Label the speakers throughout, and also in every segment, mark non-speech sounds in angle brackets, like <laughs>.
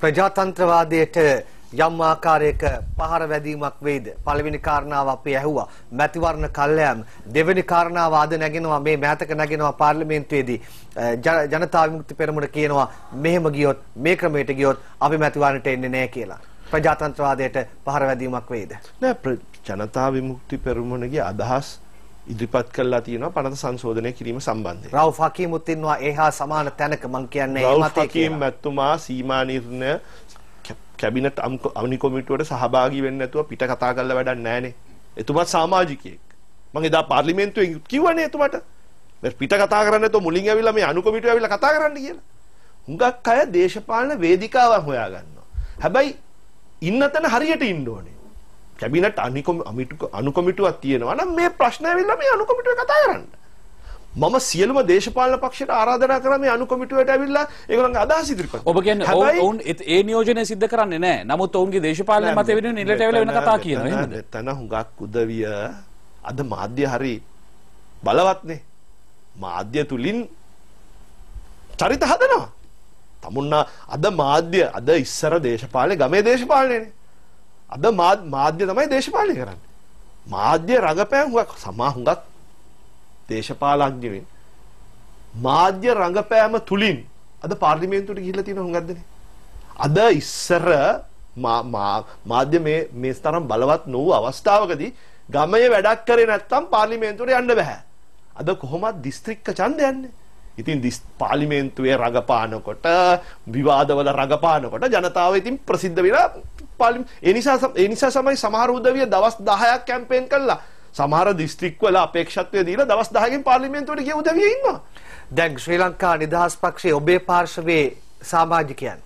Speaker 1: ප්‍රජාතන්ත්‍රවාදයට යම් ආකාරයක පහර වැදීමක් වෙයිද? පළවෙනි කාරණාව අපි ඇහුවා. මැතිවරණ කල්යම්. දෙවෙනි කාරණාව අද නැගෙනවා. මේ මෑතක නැගෙනවා පාර්ලිමේන්තුවේදී. ජනතා විමුක්ති පෙරමුණ කියනවා මෙහෙම ගියොත් මේ ක්‍රමයට ගියොත් අපි මැතිවරණයට එන්නේ නැහැ කියලා. ප්‍රජාතන්ත්‍රවාදයට පහර වැදීමක් වෙයිද?
Speaker 2: නෑ ජනතා විමුක්ති පෙරමුණගේ අදහස් ඉදිරිපත් කළා තියෙනවා පනත සංශෝධනය කිරීම සම්බන්ධයෙන්.
Speaker 1: රවුෆ් හකීමුත් ඉන්නවා ඒහා සමාන තැනක මං කියන්නේ
Speaker 2: ඒ මතේ හකීම් මැතිතුමා සීමා නිර්ණය කැබිනට් අමනි කොමිටුවට සහභාගී වෙන්නේ නැතුව පිට කතා කරලා වැඩක් නැහනේ. එතුමත් සමාජිකයෙක්. මම එදා පාර්ලිමේන්තුවේ කිව්වනේ එතුමට. මේ පිට කතා කරන්නේ නැතුව මුලින් ඇවිල්ලා මේ අනු කොමිටුව ඇවිල්ලා කතා කරන්න කියලා. හුඟක් අය දේශපාලන වේදිකාවක් හොයා ගන්නවා. හැබැයි ඉන්න තැන හරියට ඉන්න ඕනේ. කැබිනට් අනු කොමිටුවක් තියෙනවා නම් මේ ප්‍රශ්න ඇවිල්ලා මේ අනු කොමිටුවේ කතා කරන්න. මම සියලුම දේශපාලන පක්ෂයට ආරාධනා කරා මේ අනු කොමිටුවට ඇවිල්ලා ඒගොල්ලන්ගේ අදහස් ඉදිරිපත්
Speaker 3: ඔබ කියන්නේ ඔවුන් ඒ නියෝජනය සිද්ධ කරන්නේ නැහැ. නමුත් ඔවුන්ගේ දේශපාලන මත වෙනුවෙන් ඉල්ලට ඇවිල්ලා වෙන කතා කියනවා එහෙමද?
Speaker 2: එතන හුඟක් උදවිය අද මාධ්‍ය හරි බලවත්නේ. මාධ්‍ය තුලින් චරිත හදනවා. තමුන්නා අද මාධ්‍ය අද ඉස්සර දේශපාලනේ ගමේ දේශපාලනේනේ. අද මාධ්‍ය තමයි දේශපාලනය කරන්නේ. මාධ්‍ය රඟපෑම් හුඟක් සමා හුඟක් දේශපාලඥයන් මාධ්‍ය රඟපෑම තුලින් අද පාර්ලිමේන්තුවට ගිහිල්ලා තියෙන හුඟක්දනේ. අද ඉස්සර මාධ්‍ය මේ මේ තරම් බලවත් නොවූ අවස්ථාවකදී ගමයේ වැඩක් කරේ නැත්නම් පාර්ලිමේන්තුවට යන්න බෑ. අද කොහොමද දිස්ත්‍රික්ක ඡන්දය යන්නේ? ඉතින් පාර්ලිමේන්තුවේ රඟපානකොට විවාදවල රඟපානකොට ජනතාව ඉතින් ප්‍රසිද්ධ වෙලා ඒ නිසා ඒ නිසා තමයි සමහර උදවිය දවස් 10ක් කැම්පේන් කළා. සමහර දිස්ත්‍රික්වල අපේක්ෂත්වය දීලා දවස් 10කින් පාර්ලිමේන්තුවට ගිය උදවිය ඉන්නවා.
Speaker 1: දැන් ශ්‍රී ලංකා නිදහස් පක්ෂයේ ඔබේ පාර්ශවයේ සමාජිකයන්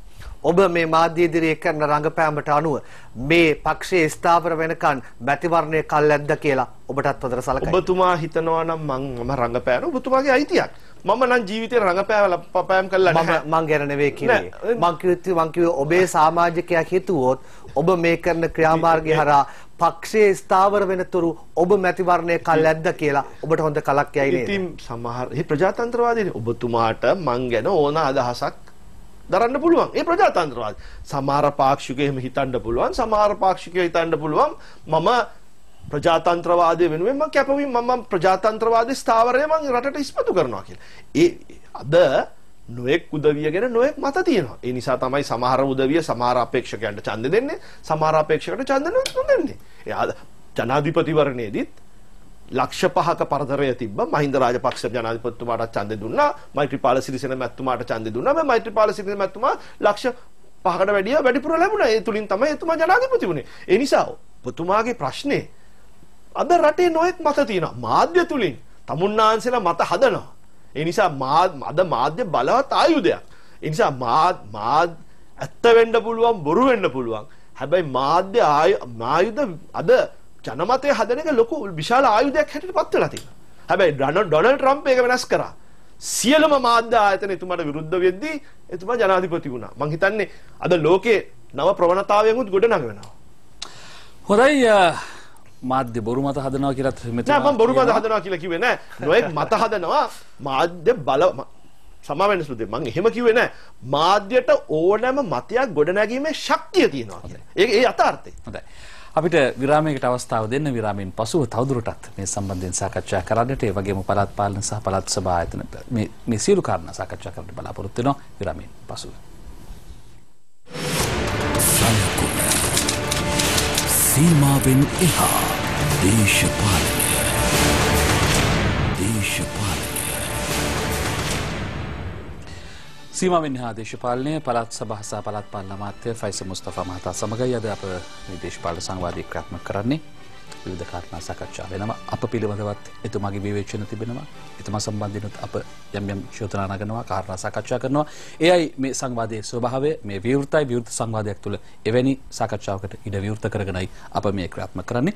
Speaker 1: ඔබ මේ මාධ්‍ය ඉදිරියේ කරන රංගපෑමට අනුව මේ පක්ෂයේ ස්ථාවර වෙනකන් මැතිවරණය කල්ැද්ද කියලා ඔබටත් හොඳට සලකයි.
Speaker 2: ඔබතුමා හිතනවා නම් මම රංගපෑන ඔබතුමාගේ අයිතියක්. මම නම් ජීවිතේ රංගපෑවල පපෑම් කළා නැහැ.
Speaker 1: මම මං ගැන නෙවෙයි කිව්වේ. මං කිව්වේ මං කිව්වේ ඔබේ සමාජිකයා හිතුවොත් ඔබ මේ කරන ක්‍රියාමාර්ගය හරහා පක්ෂයේ ස්ථාවර වෙනතුරු ඔබ මැතිවරණය කල් ඇද්ද කියලා ඔබට හොඳ කලක් යයි නේද?
Speaker 2: ඉතින් සමහර මේ ප්‍රජාතන්ත්‍රවාදීනේ ඔබතුමාට මං ගැන ඕන අදහසක් දරන්න පුළුවන්. ඒ ප්‍රජාතන්ත්‍රවාදී. සමහර පාක්ෂිකයෝ එහෙම හිතන්න පුළුවන්. සමහර පාක්ෂිකයෝ හිතන්න පුළුවන් මම ප්‍රජාතන්ත්‍රවාදය වෙනුවෙන් මම කැපවීම මම ප්‍රජාතන්ත්‍රවාදී ස්ථාවරය මම රටට ඉස්මතු කරනවා කියලා. ඒ අද නොයෙක් උදවිය ගැන නොයෙක් මත තියෙනවා. ඒ නිසා තමයි සමහර උදවිය සමහර අපේක්ෂකයන්ට ඡන්ද දෙන්නේ, සමහර අපේක්ෂකයන්ට ඡන්ද නොදෙන්නේ. එයා ජනාධිපතිවරණයේදීත් ලක්ෂ පහක පරතරය තිබ්බ මහින්ද රාජපක්ෂ ජනාධිපතිතුමාට ඡන්ද දුන්නා. මෛත්‍රීපාල සිරිසේන මැතිතුමාට ඡන්ද දුන්නා. මේ මෛත්‍රීපාල සිරිසේන මැතිතුමා ලක්ෂ පහකට වැඩිය වැඩිපුර ලැබුණා. ඒ තුලින් තමයි එතුමා ජනාධිපති වුණේ. ඒ නිසා ඔබතුමාගේ ප්‍රශ්නේ අද රටේ නොයෙක් මත තියෙනවා. මාධ්‍ය තුලින් තමුන්නාන්සලා මත හදනවා. ඒ නිසා අද මාධ්‍ය බලවත් ආයුධයක්. ඒ නිසා මාධ්‍ය ඇත්ත වෙන්න පුළුවන් බොරු වෙන්න පුළුවන්. හැබැයි මාධ්‍ය ආයුධ අද ජනමතය හදන එක ලොකු විශාල ආයුධයක් හැටියට පත් වෙලා තියෙනවා. හැබැයි ඩොනල්ඩ් ට්‍රම්ප් ඒක වෙනස් කරා. සියලුම මාධ්‍ය ආයතන එතුමාට විරුද්ධ වෙද්දී එතුමා ජනාධිපති වුණා. මං හිතන්නේ අද ලෝකේ නව ප්‍රවණතාවයන් උත් ගොඩ නගනවා.
Speaker 3: හොඳයි මාධ්‍ය බොරු මත හදනවා කියලත්
Speaker 2: මෙතන නෑ මම බොරු මත හදනවා කියලා කිව්වේ නෑ. නොයෙක් මත හදනවා. මාධ්‍ය බල සමාවෙන්න සුදුයි මම එහෙම කිව්වේ නෑ. මාධ්‍යයට ඕනෑම මතයක් ගොඩනැගීමේ ශක්තිය තියෙනවා කියලා. ඒ ඒ යථාර්ථය.
Speaker 3: හොඳයි. අපිට විරාමයකට අවස්ථාව දෙන්න විරාමයෙන් පසුව තවදුරටත් මේ සම්බන්ධයෙන් සාකච්ඡා කරන්නට ඒ වගේම පළාත් පාලන සහ පළාත් සභා ආයතන මේ මේ සියලු කාරණා සාකච්ඡා කරන්න බලාපොරොත්තු වෙනවා විරාමයෙන් පසුව
Speaker 4: සීමාවෙන් එහා දේශපාලනය දේශපාලනය
Speaker 3: සීමාවෙන් හා දේශපාලනය පළාත් සභා සහ පළාත් පාලන අමාත්‍ය ෆයිසල් මුස්තෆා මහතා සමගයි අද අප මේ දේශපාලන සංවාදය ක්‍රියාත්මක කරන්නේ. විවිධ කාරණා සාකච්ඡා වෙනවා. අප පිළිබඳවත් එතුමාගේ විවේචන තිබෙනවා. එතුමා සම්බන්ධිනුත් අප යම් යම් චෝදනා නගනවා කාරණා සාකච්ඡා කරනවා. එයයි මේ සංවාදයේ ස්වභාවය. මේ විවෘතයි. විවෘත සංවාදයක් තුළ එවැනි සාකච්ඡාවකට ඉඩ විවෘත කරගෙනයි අප මේ ක්‍රියාත්මක කරන්නේ.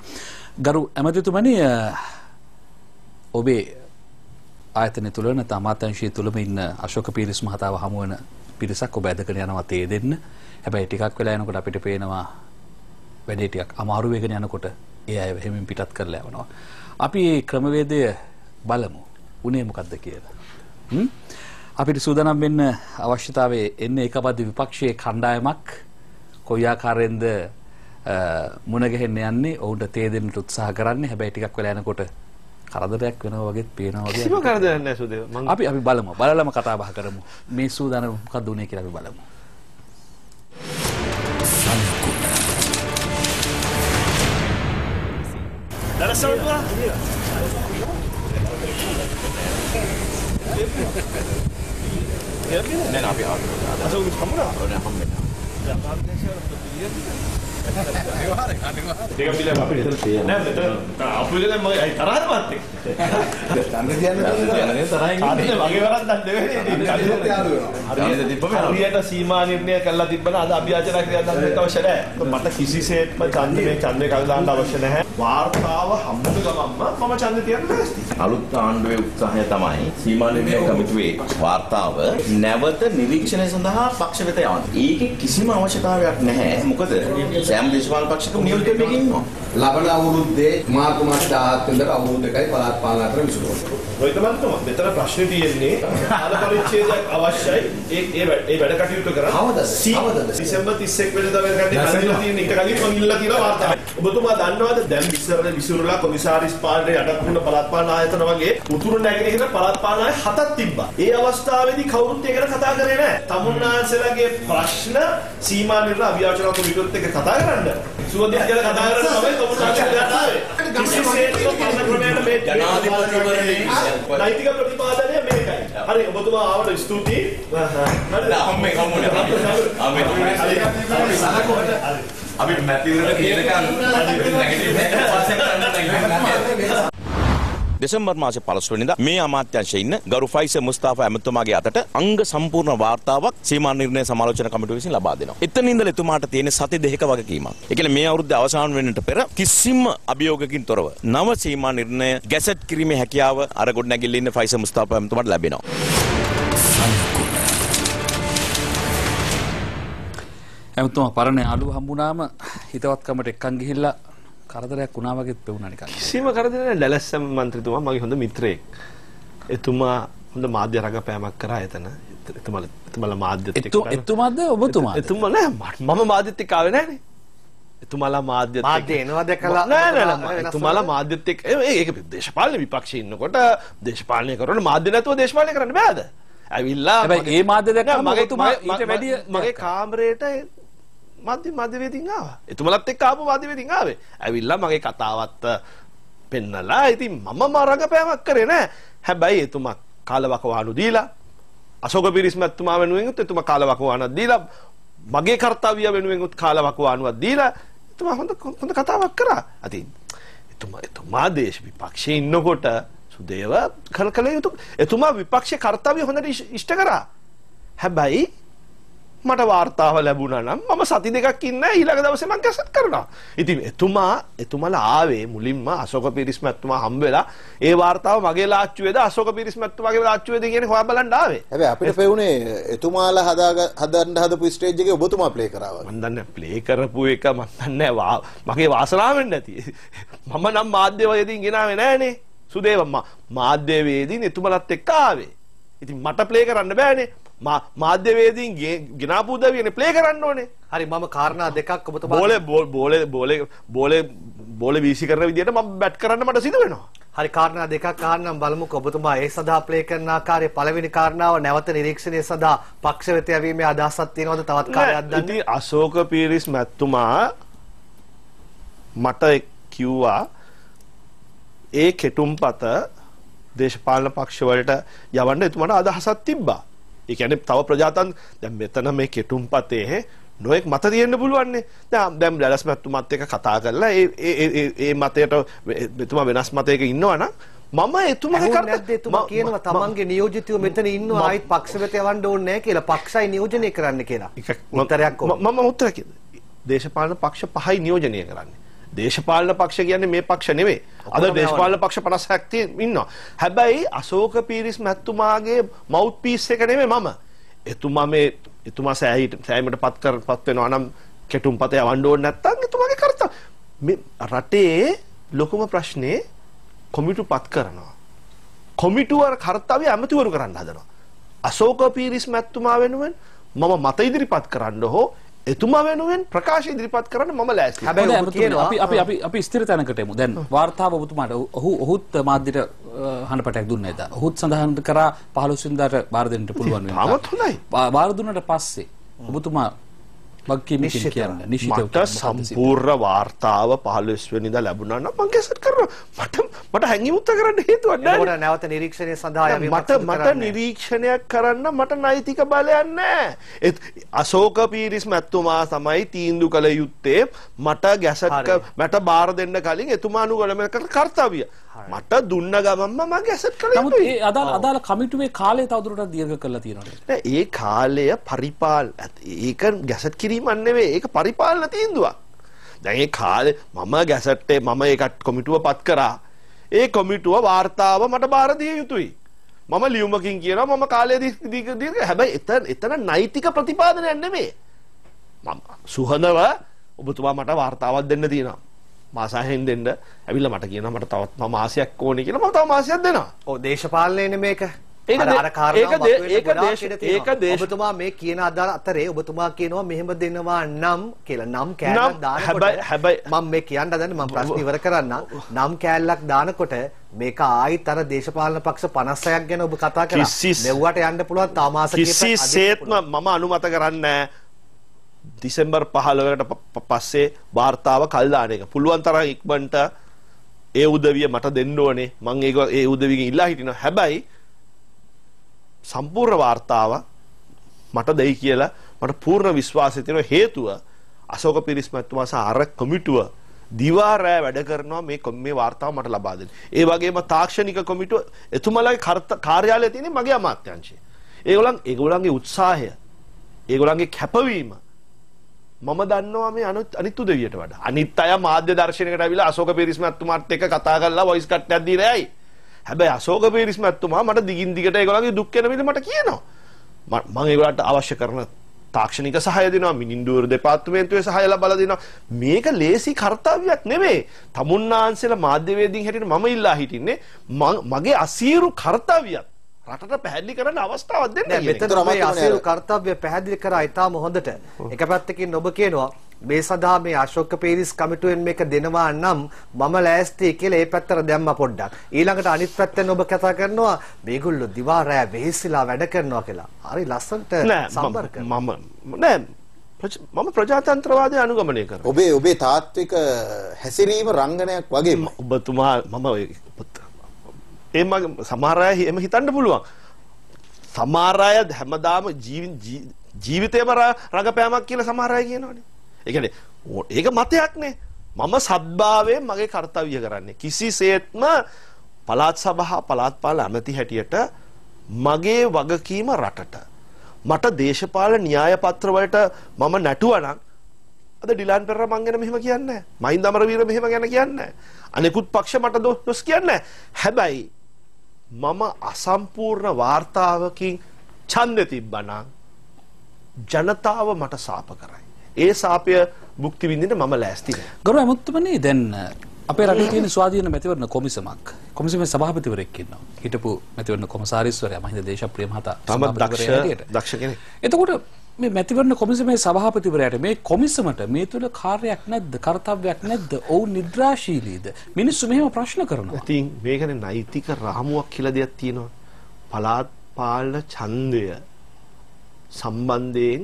Speaker 3: ගරු ඇමතිතුමනි ඔබේ ආයතනය තුළ නැත්නම් අමාත්‍යාංශය තුළම ඉන්න අශෝක පීරිස් මහතාව හමු වෙන පිරිසක් ඔබ ඇදගෙන යනවා තේ දෙන්න. හැබැයි ටිකක් වෙලා යනකොට අපිට පේනවා වැඩේ ටිකක් අමාරු වෙගෙන යනකොට ඒ අය එහෙමින් පිටත් කරලා යවනවා. අපි මේ ක්‍රමවේදය බලමු. උනේ මොකද්ද කියලා. අපිට සූදානම් වෙන්න අවශ්‍යතාවය එන්නේ ඒකබද්ධ විපක්ෂයේ කණ්ඩායමක් කොයි ආකාරයෙන්ද අ, මුණ ගැහෙන්න යන්නේ ඔවුන්ට තේ දෙන්නට උත්සාහ කරන්නේ හැබැයි ටිකක් වෙලා යනකොට කරදරයක් වෙනවා වගේත් පේනවා වගේ
Speaker 2: කිසිම කරදරයක් නැහැ සුදේව.
Speaker 3: අපි අපි බලමු බලලම කතා බහ කරමු මේ සූදානම් මොකක්ද උනේ කියලා අපි බලමු
Speaker 2: Let us over. Yeah. Then I'll
Speaker 5: be out. I
Speaker 2: don't
Speaker 5: know.
Speaker 2: දෙක පිළ අපිට එතන තියෙනවා. නෑ මෙතන අපු එක දැන් මගේ අයි තරහද මාත් එක්ක.
Speaker 6: දන්න කියන්න තරහින්
Speaker 2: අද මගේ වරද්දක් නෙවෙයි.
Speaker 6: හරියට තිබ්බම
Speaker 2: හරියට සීමා නිර්ණය කළා තිබ්බන අද අභියාචනා ක්‍රියාදාමයක් මේක අවශ්‍ය නැහැ. මට කිසිසේත්ම ඡන්ද මේ ඡන්දේ කල් දාන්න අවශ්‍ය නැහැ. වාර්තාව හම්බුන ගමන්ම මම ඡන්ද තියන්න ලෑස්ති.
Speaker 5: අලුත් ආණ්ඩුවේ උත්සාහය තමයි සීමා නිර්ණය කමිටුවේ වාර්තාව නැවත නිරීක්ෂණය සඳහා පක්ෂ වෙත යවන්න. ඒකේ කිසිම අවශ්‍යතාවයක් නැහැ. මොකද සෑම දේශපාලන පක්ෂයකම නියෝජිත මේක ඉන්නවා.
Speaker 6: ලබන අවුරුද්දේ මාර්තු මාස 17 වෙනිදා අවුරුදු දෙකයි පළාත් පාලන අතර විසඳුමක්.
Speaker 2: රොයිත මන්තුමා මෙතන ප්‍රශ්නේ තියෙන්නේ කාල පරිච්ඡේදයක් අවශ්‍යයි. ඒ ඒ වැඩ- වැඩ කටයුතු කරන්න.
Speaker 6: කවදද? කවදද?
Speaker 2: දෙසැම්බර් 31 වෙනිදා වෙනකන් කල්ලා තියෙන එක කලින් මම ඉල්ලලා තියෙනවා වාර්තාවයි. ඔබතුමා දන්නවද දැන් විසරල විසුරුලා කොමිසාරිස් පාලනේ යටත් වුණ පළාත් පාලන ආයතන වගේ උතුරු නැගෙනහිර පළාත් පාලන ආයතන හතක් තිබ්බා. ඒ අවස්ථාවේදී කවුරුත් ඒ ගැන කතා කරේ නැහැ. තමුන්නාන්සේලාගේ ප්‍රශ්න සීමා නිර්ණ අභියාචනා කොමිටුවත් එක්ක කතා කරන්න. සුවදෙස් ගැන කතා කරන්න තමයි තමුන්නාන්සේලා ආවේ. කිසිසේත්ම පරණ ක්‍රමයට මේ
Speaker 5: ජනාධිපතිවරණයේ
Speaker 2: නෛතික ප්‍රතිපාදනය මේකයි. හරි ඔබතුමා ආවට ස්තුතියි. හරි.
Speaker 5: අම්මේ කම්මුනේ අම්මේ අපි මැතිවරණ කියනකම් නැගිටින්න පාසෙන් කරන්න නැගිටින්න දෙසැම්බර් මාසේ 15 වෙනිදා මේ අමාත්‍යංශයේ ඉන්න ගරු ෆයිසර් මුස්තාෆා ඇමතුමාගේ අතට අංග සම්පූර්ණ වාර්තාවක් සීමා නිර්ණය සමාලෝචන කමිටුව විසින් ලබා දෙනවා. එතන ඉඳලා එතුමාට තියෙන සති දෙකක වගකීමක්. ඒ කියන්නේ මේ අවුරුද්ද අවසන් වෙන්නට පෙර කිසිම අභියෝගකින් තොරව නව සීමා නිර්ණය ගැසට් කිරීමේ හැකියාව අර ගොඩනැගිල්ල ඉන්න ෆයිසර් මුස්තාෆා ඇමතුමාට ලැබෙනවා.
Speaker 3: ඇමතුමා පරණ යාළුව හම්බුනාම හිතවත්කමට එක්කන් ගිහිල්ලා කරදරයක් වුණා වගේත් පෙවුණා නිකන්
Speaker 2: කිසිම කරදරයක් නැහැ. ඩැලස් මන්ත්‍රීතුමා මගේ හොඳ මිත්‍රයෙක්. එතුමා හොඳ මාධ්‍ය රඟපෑමක් කරා එතන. එතුමාලා එතුමාලා මාධ්‍යත් එක්ක
Speaker 3: එතු එතුමාද ඔබතුමාද
Speaker 2: එතුමා නෑ මම මාධ්‍යත් එක්ක ආවේ නෑනේ. එතුමාලා මාධ්‍යත් එක්ක-
Speaker 1: මාධ්‍ය එනවා දැකලා
Speaker 2: නෑ නෑ
Speaker 1: ඔබතුමා
Speaker 2: එතුමාලා. මාධ්‍යත් එක්ක ඒක දේශපාලන විපක්ෂයේ ඉන්නකොට දේශපාලනය කරනකොට මාධ්‍ය නැතුව දේශපාලනය කරන්න බෑද? ඇවිල්ලා
Speaker 3: ඒ මාධ්‍ය දැක්කම
Speaker 2: මගේ-
Speaker 3: ඔබතුමා
Speaker 2: මගේ-
Speaker 3: ඊට වැඩිය
Speaker 2: මගේ
Speaker 3: දැක්කා.
Speaker 2: කාමරේට මාධ්‍ය මාධ්‍යවේදීන් ආවා. එතුමලත් එක්ක ආපු මාධ්‍යවේදීන් ආවේ. ඇවිල්ලා මගේ කතාවත් පෙන්නලා ඉතින් මම මරඟපෑමක් කරේ නෑ. හැබැයි එතුමා කාලවකවානු දීලා අශෝක පිරිස් මැතිතුමා වෙනුවෙන් උත් එතුමා කාලවකවානක් දීලා මගේ කාර්යය වෙනුවෙන් උත් කාලවකවානුවක් දීලා එතුමා හොඳ හොඳ කතාවක් කරා. අතින් එතුමා එතුමා දේශ විපක්ෂයේ ඉන්නකොට සුදේව කල කල යුතු එතුමා විපක්ෂ කාර්යය හොඳට ඉෂ්- ඉෂ්ට කරා. හැබැයි මට වාර්තාව ලැබුණා නම් මම සති දෙකක් ඉන්න ඊළඟ දවසේ මම කැසට් කරනවා. ඉතින් එතුමා එතුමාලා ආවේ මුලින්ම අශෝක පිරිස් මැතිතුමා හම්බ වෙලා ඒ වාර්තාව මගේ ලාච්චුවේද අශෝක පිරිස් මැතිතුමාගේ ලාච්චුවේද කියන හොයා බලන්න ආවේ.
Speaker 7: හැබැයි අපිට පෙවුනේ එතුමාලා හදාග හදන්න හදපු ස්ටේජ් එකේ ඔබතුමා ප්ලේ කරා වගේ.
Speaker 2: මම දන්නේ ප්ලේ කරපු එක මම දන්නේ මගේ වාසනාවෙන් නැති. <laughs> මම නම් මාධ්‍යවේදීන් ගෙනාවේ නෑනේ. සුදේව මා- මාධ්‍යවේදීන් එතුමලත් එක්ක ආවේ. ඉතින් මට ප්ලේ කරන්න බෑනේ. මාධ්‍යවේදීන් ගෙනාපු උදවියනේ ප්ලේ කරන්න ඕනේ.
Speaker 1: හරි මම කාරණා දෙකක් ඔබතුමා
Speaker 2: බෝලේ බෝල්- බෝලේ බෝලේ බෝලේ වීසි කරන විදිහට මම බැට් කරන්න මට සිදු වෙනවා.
Speaker 1: හරි කාරණා දෙකක් අහන්නම් බලමුකෝ ඔබතුමා ඒ සඳහා ප්ලේ කරන ආකාරයේ පළවෙනි කාරණාව නැවත නිරීක්ෂණය සඳහා පක්ෂ වෙත යැවීමේ අදහසක් තියෙනවද තවත් කාර්යයක් දන්නේ
Speaker 2: ඉතින් අශෝක පීරිස් මැතිතුමා මට කිව්වා ඒ කෙටුම්පත දේශපාලන පක්ෂ වලට යවන්න එතුමාට අදහසක් තිබ්බා. ඒ කියන්නේ තව ප්‍රජාතන් දැන් මෙතන මේ කෙටුම්පතේ නොඑක් මත තියෙන්න පුළුවන්නේ. දැන් දැන් ඩැලස් මැතිතුමත් එක්ක කතා කරලා ඒ ඒ ඒ- මතයට එතුමා වෙනස් මතයක ඉන්නවා නම් මම එතුමාගේ කර්ත-
Speaker 1: එතුමා කියනවා තමන්ගේ නියෝජිතයෝ මෙතන ඉන්නවා ආයිත් පක්ෂ වෙත යවන්න ඕනේ නැහැ කියලා පක්ෂයි නියෝජනය කරන්න කියලා. උත්තරයක්.
Speaker 2: මම උත්තර කිව්වා. දේශපාලන පක්ෂ පහයි නියෝජනය කරන්නේ. දේශපාලන පක්ෂ කියන්නේ මේ පක්ෂ නෙවෙයි. අද දේශපාලන පක්ෂ 50ක් තියෙන ඉන්නවා. හැබැයි අශෝක පීරිස් මැතිතුමාගේ මවුත් පීස් එක නෙවෙයි මම. එතුමා මේ එතුමා සෑහීට සෑයීමට පත් කර පත් වෙනවා නම් කෙටුම්පත යවන්න ඕනේ නැත්නම් එතුමාගේ කර්තව්‍ය. මේ රටේ ලොකුම ප්‍රශ්නේ කොමිටු පත් කරනවා. කොමිටුවර කර්තව්‍ය ඇමතිවරු කරන්න හදනවා. අශෝක පීරිස් මැතිතුමා වෙනුවෙන් මම මත ඉදිරිපත් කරන්න හෝ එතුමා වෙනුවෙන් ප්‍රකාශ ඉදිරිපත් කරන්න මම ලෑස්ති.
Speaker 1: හැබැයි ඔබ කියනවා-
Speaker 3: අපි අපි අපි අපි ස්ථිර තැනකට එමු. දැන් වාර්තාව ඔබතුමාට ඔහු ඔහුත් මාධ්‍යට හඬපටයක් දුන්නේ නැද? ඔහුත් සඳහන් කරා 15 වෙනිදාට බාර දෙන්න පුළුවන් වෙනවා.
Speaker 2: තාමත් හොඳයි.
Speaker 3: බාර දුන්නට පස්සේ ඔබතුමා වගකීමකින් කියන්න නිශ්චිතව
Speaker 2: මට සම්පූර්ණ වාර්තාව 15 වෙනිදා ලැබුණා නම් මම ගැසට් කරනවා. මට මට හැංගිමුත්ත කරන්න හේතුවක් නැහැ.
Speaker 1: එතකොට නැවත නිරීක්ෂණය සඳහා යවීමක්
Speaker 2: මට මට. නිරීක්ෂණයක් කරන්න මට නෛතික බලයක් නැහැ. අශෝක පීරිස් මැතිතුමා තමයි තීන්දුව කළ යුත්තේ මට ගැසට්. මට බාර දෙන්න කලින් එතුමා අනුගමනය කරන කර්තව්‍ය. මට දුන්න ගමන්ම මම ගැසට් කළ
Speaker 3: නමුත්. ඒ අදාළ අදාළ කමිටුවේ කාලය තවදුරටත් දීර්ඝ කරලා තියෙනවා.
Speaker 2: ඒ කාලය පරිපාල ඒක ගැසට් කිරීමක් නෙවෙයි ඒක පරිපාලන තීන්දුවක්. දැන් ඒ කාලේ මම ගැසට්ටේ මම ඒකට කොමිටුව පත් කරා. ඒ කොමිටුව වාර්තාව මට බාර දිය යුතුයි. මම ලියුමකින් කියනවා මම කාලය දීර්ඝ දීර්ඝ දීර්ඝ හැබැයි එතන එතන නෛතික ප්‍රතිපාදනයක් නෙමෙයි. මම සුහදව ඔබතුමා මට වාර්තාවක් දෙන්න තියෙනවා. මාසයෙන් දෙන්න ඇවිල්ලා මට කියනවා මට තවත් මම මාසයක් ඕනේ කියලා මම තව මාසයක් දෙනවා.
Speaker 1: ඔව් දේශපාලනයනේ මේක.
Speaker 2: ඒක ඒක ඒක. ඒක
Speaker 1: ඔබතුමා මේ කියන අදාළ අතරේ ඔබතුමා කියනවා මෙහෙම දෙනවා නම් කියලා නම් කෑල්ලක් දානකොට
Speaker 2: හැබැයි-
Speaker 1: මම මේ කියන්න හදන්නේ මම ප්‍රශ්න ඉවර කරන්නම් නම් කෑල්ලක් දානකොට මේක ආයිත් අර දේශපාලන පක්ෂ 56ක් ගැන ඔබ කතා කරා මෙව්වට යන්න පුළුවන් තාමාස
Speaker 2: කිසිසේත්ම මම අනුමත කරන්නේ දිසෙම්බර් 15කට ප- ප- පස්සේ වාර්තාව කල් දාන එක. පුළුවන් තරම් ඉක්මනට ඒ උදවිය මට දෙන්න ඕනේ. මම ඒක ඒ උදවියගෙන් ඉල්ලා හිටිනවා. හැබැයි සම්පූර්ණ වාර්තාව මට දෙයි කියලා මට පූර්ණ විශ්වාසය තියෙනවා හේතුව අශෝක පිරිස් මැතිතුමා සහ අර කොමිටුව දිවා රෑ වැඩ කරනවා මේ කො- මේ වාර්තාව මට ලබා දෙන්න. ඒ වගේම තාක්ෂණික කොමිටුව එතුමලාගේ කර්ත- කාර්යාලය තියෙන්නේ මගේ අමාත්‍යාංශයේ. ඒගොල්ලන් ඒගොල්ලන්ගේ උත්සාහය ඒගොල්ලන්ගේ කැපවීම මම දන්නවා මේ අනිත් අනිත් උදවියට වඩා. අනිත් අය මාධ්‍ය දර්ශනයකට ඇවිල්ලා අශෝක පිරිස් මැතිතුමාත් එක්ක කතා කරලා වොයිස් කට්ටයක් දීලා යයි. හැබැයි අශෝක පිරිස් මැතිතුමා මට දිගින් දිගට ඒගොල්ලන්ගේ දුක් වෙන විදිහ මට කියනවා. මම ඒගොල්ලන්ට අවශ්‍ය කරන තාක්ෂණික සහාය දෙනවා මිනින්දුවර දෙපාර්තමේන්තුවේ සහාය ලබා දෙනවා මේක ලේසි කාර්යයක් නෙමෙයි තමුන්නාන්සේලා මාධ්‍යවේදීන් හැටියට මම ඉල්ලා හිටින්නේ මගේ අසීරු කාර්යයක් රටට පැහැදිලි කරන්න අවස්ථාවක් දෙන්න.
Speaker 1: මෙතන මේ අසීරු කාර්යය පැහැදිලි කරා ඊටාම හොඳට. එක පැත්තකින් ඔබ කියනවා මේ සඳහා මේ අශෝක පීරිස් කමිටුවෙන් මේක දෙනවා නම් මම ලෑස්ති කියලා ඒ පැත්තට දැම්මා පොඩ්ඩක්. ඊළඟට අනිත් පැත්තෙන් ඔබ කතා කරනවා මේගොල්ලෝ දිවා රෑ වෙහෙසිලා වැඩ කරනවා කියලා. හරි ලස්සනට
Speaker 2: නෑ
Speaker 1: සම්බර
Speaker 2: මම
Speaker 1: කරනවා.
Speaker 2: මම- නෑ මම ප්‍රජාතන්ත්‍රවාදය අනුගමනය කරනවා.
Speaker 7: ඔබේ ඔබේ තාත්වික හැසිරීම රංගනයක් වගේ
Speaker 2: ඔබතුමා මම සමහර අය එහෙම හිතන්න පුළුවන්. සමහර අය හැමදාම ජීවි- ජී- ජීවිතේම ර- රඟපෑමක් කියලා සමහර අය කියනවනේ. ඒ කියන්නේ ඕ- ඒක මතයක්නේ. මම සද්භාවයෙන් මගේ කාර්යය කරන්නේ. කිසිසේත්ම පළාත් සභා පළාත් පාලන ඇමති හැටියට මගේ වගකීම රටට. මට දේශපාලන න්‍යාය පත්‍ර වලට මම නැටුවා නම් අද ඩිලාන් පෙරේරා මං ගැන මෙහෙම කියන්නේ නැහැ. මහින්ද අමරවීර මෙහෙම ගැන කියන්නේ නැහැ. අනිකුත් පක්ෂ මට දොස් දොස් කියන්නේ නැහැ. හැබැයි මම අසම්පූර්ණ වාර්තාවකින් ඡන්දෙ තිබ්බනම් ජනතාව මට සාප කරයි. ඒ සාපය භුක්ති විඳින්න මම ලෑස්ති.
Speaker 3: ගරු ඇමතුමනි දැන් අපේ රටේ තියෙන ස්වාධීන මැතිවරණ කොමිසමක් කොමිසමේ සභාපතිවරයෙක් ඉන්නවා. හිටපු මැතිවරණ කොමසාරිස්වරයා මහින්ද දේශප්‍රිය මහතා සභාපතිවරයා හැටියට.
Speaker 2: දක්ෂ කෙනෙක්.
Speaker 3: එතකොට මේ මැතිවරණ කොමිසමේ සභාපතිවරයාට මේ කොමිසමට මේ තුල කාර්යයක් නැද්ද? කර්තව්‍යයක් නැද්ද? ඔවුන් නිද්‍රාශීලීද? මිනිස්සු මෙහෙම ප්‍රශ්න කරනවා.
Speaker 2: ඉතින් මේකනේ නෛතික රාමුවක් කියලා දෙයක් තියෙනවා. පළාත් පාලන ඡන්දය සම්බන්ධයෙන්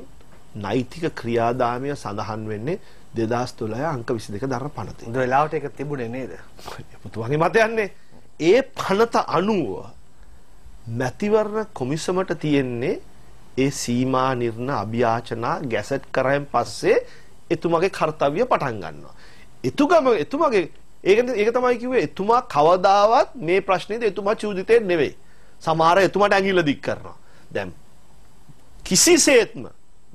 Speaker 2: නෛතික ක්‍රියාදාමය සඳහන් වෙන්නේ 2012 අංක 22 දරන පනතේ.
Speaker 1: හොඳ වෙලාවට ඒක තිබුණේ නේද? <laughs>
Speaker 2: පුතුමගේ මතයන්නේ ඒ පනත අනුව මැතිවරණ කොමිසමට තියෙන්නේ ඒ සීමා නිර්ණ අභ්‍යාචනා ගැසට් කරයෙන් පස්සේ එතුමගේ කර්තව්‍ය පටන් ගන්නවා. එතුගම එතුමගේ ඒක ඒක තමයි කිව්වේ එතුමා කවදාවත් මේ ප්‍රශ්නේදී එතුමා චූදිතේ නෙවෙයි. සමහර එතුමාට ඇඟිල්ල දික් කරනවා. දැන් කිසිසේත්ම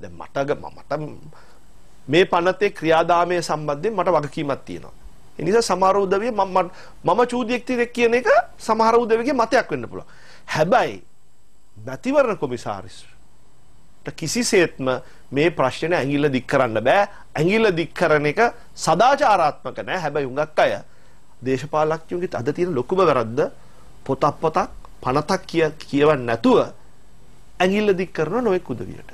Speaker 2: දැන් මට ග- මට මේ පනතේ ක්‍රියාදාමයේ සම්බන්ධයෙන් මට වගකීමක් තියෙනවා. ඒ නිසා සමහර උදවිය මම මම- මම චූදියෙක් තියෙක් කියන එක සමහර උදවියගේ මතයක් වෙන්න පුළුවන්. හැබැයි මැතිවරණ කොමිසාරිස් කිසිසේත්ම මේ ප්‍රශ්නේ ඇඟිල්ල දික් කරන්න බෑ. ඇඟිල්ල දික් කරන එක සදාචාරාත්මක නෑ. හැබැයි හුඟක් අය දේශපාලඥයෝගේ අද තියෙන ලොකුම වැරද්ද පොතක් පොතක් පනතක් කිය කියවන්නේ නැතුව ඇඟිල්ල දික් කරන නොයෙක් උදවියට.